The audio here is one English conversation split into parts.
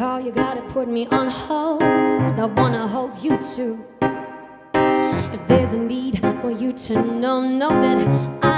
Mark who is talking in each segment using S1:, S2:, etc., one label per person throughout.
S1: call, you gotta put me on hold. I wanna hold you too. If there's a need for you to know, know that I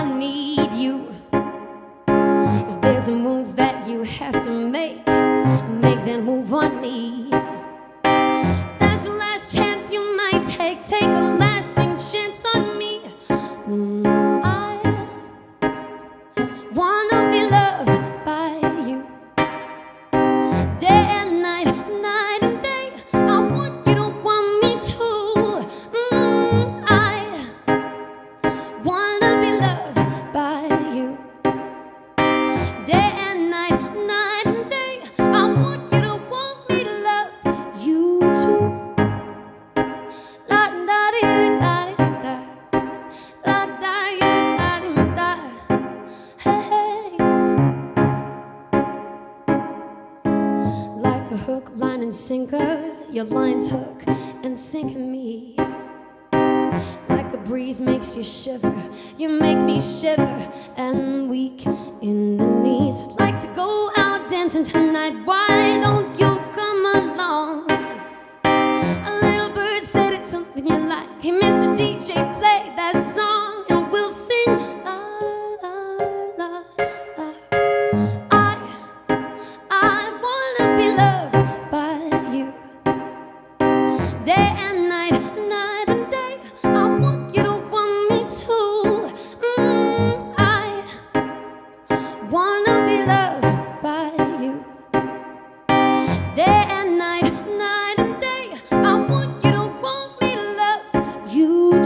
S1: a hook, line, and sinker, your lines hook and sink me. Like a breeze makes you shiver, you make me shiver and weak in the knees. I'd like to go out dancing tonight. Why don't you come along? A little bird said it's something you like. Hey, Mr. DJ, play that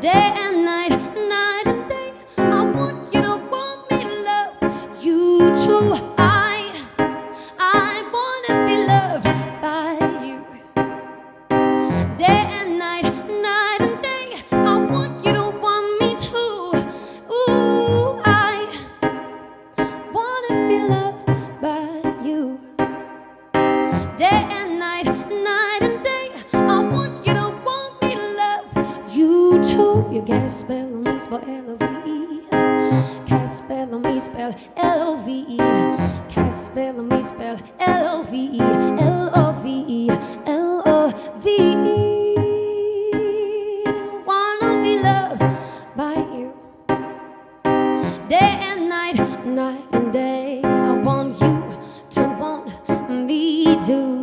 S1: Day and night, night and day. I want you to want me to love you too. I, I wanna be loved by you. Day and night, night and day. I want you to want me too. Ooh, I wanna be loved by you. Day and night, night you can spell me, spell L-O-V-E. Can't spell me, spell L-O-V-E. Can't spell me, spell L-O-V-E. L-O-V-E. L-O-V-E. Wanna be loved by you. Day and night, night and day. I want you to want me too.